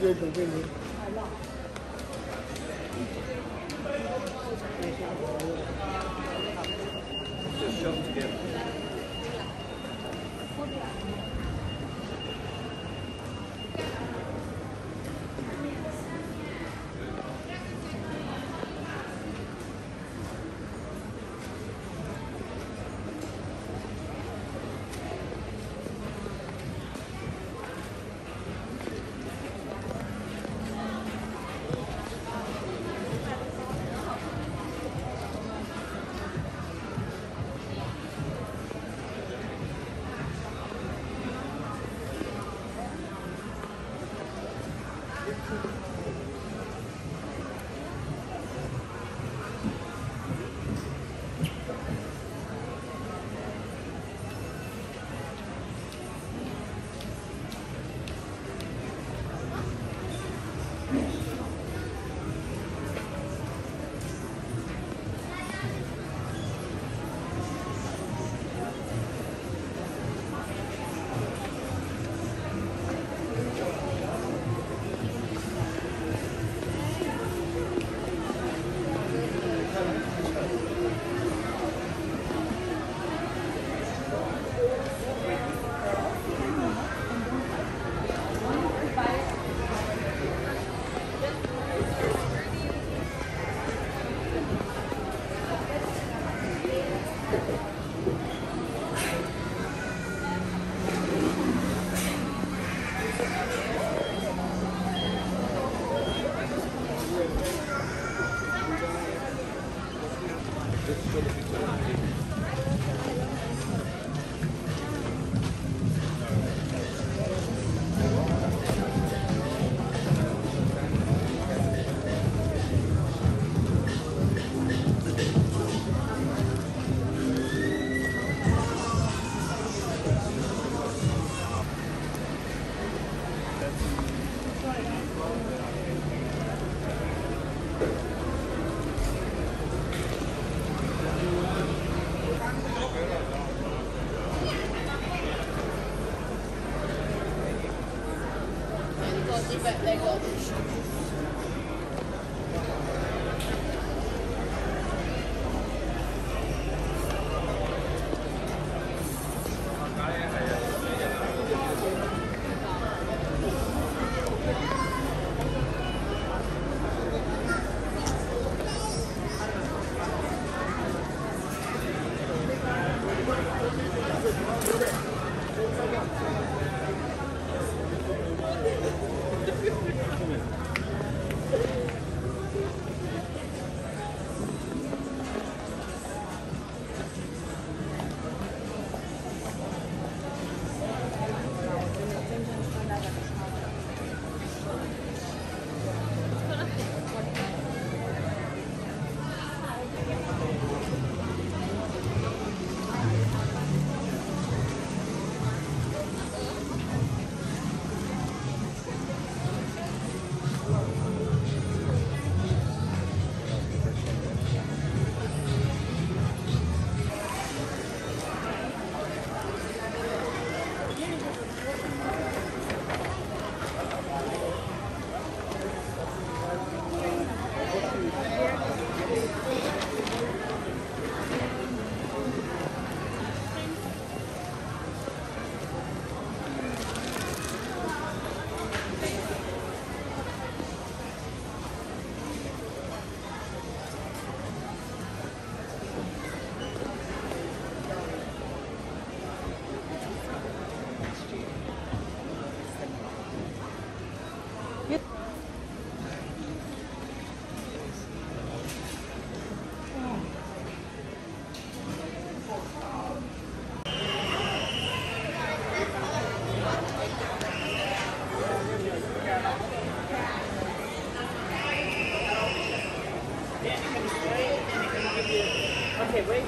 这个准备的。thể với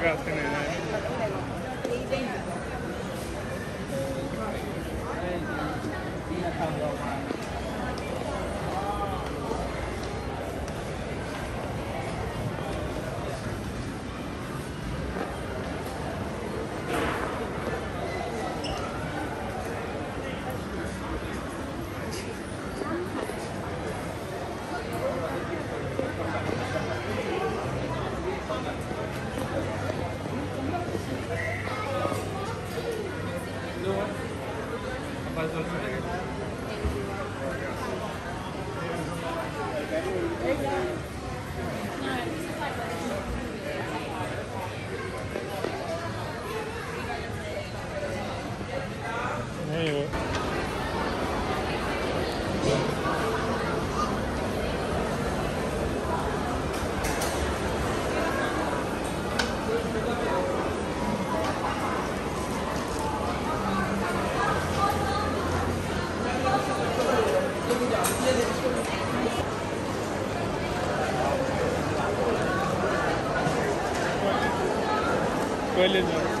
लगाते हैं escolha, não.